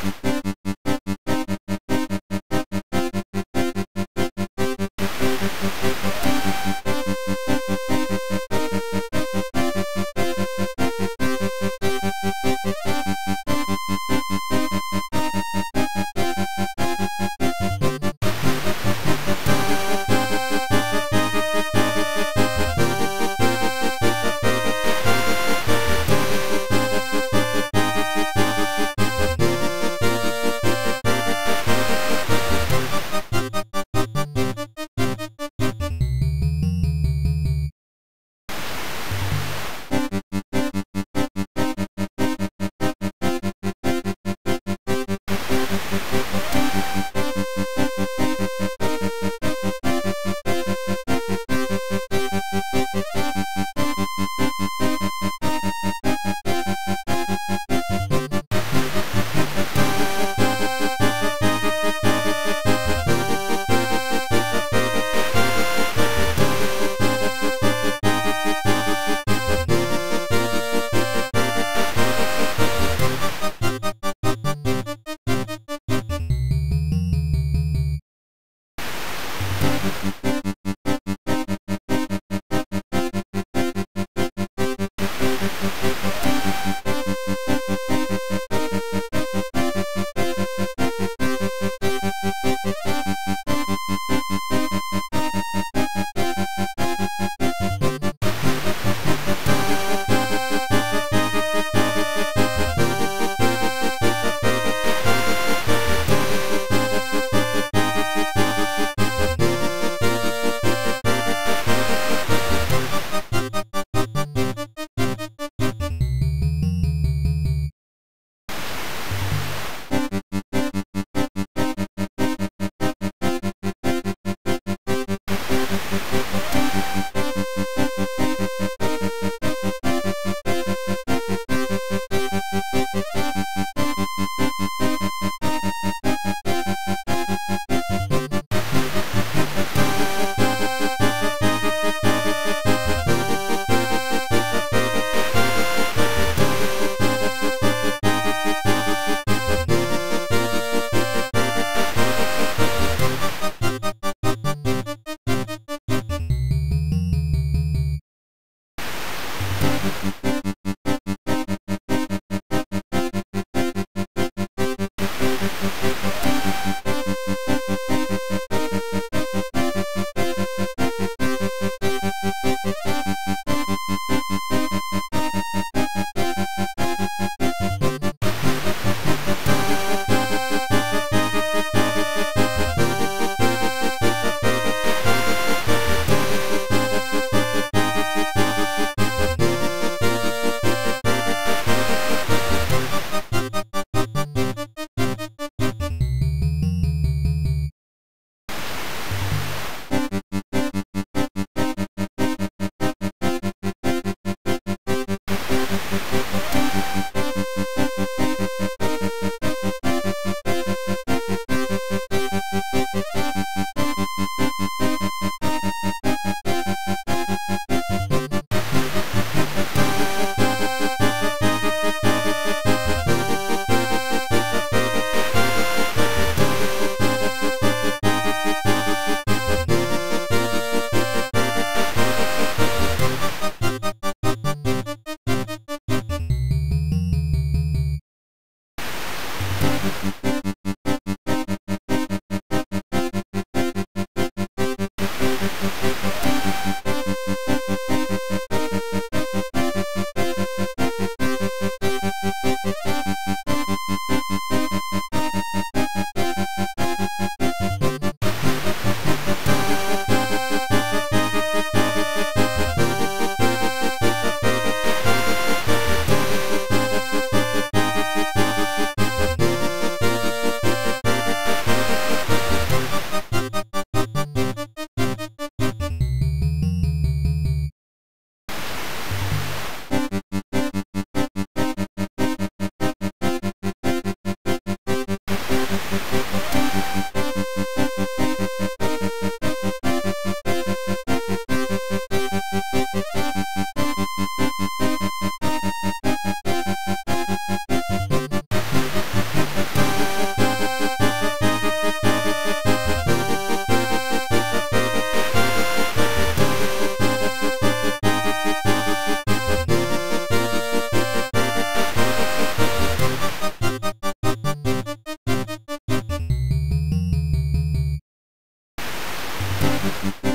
Thank you. Thank Mm-hmm. Mm-hmm.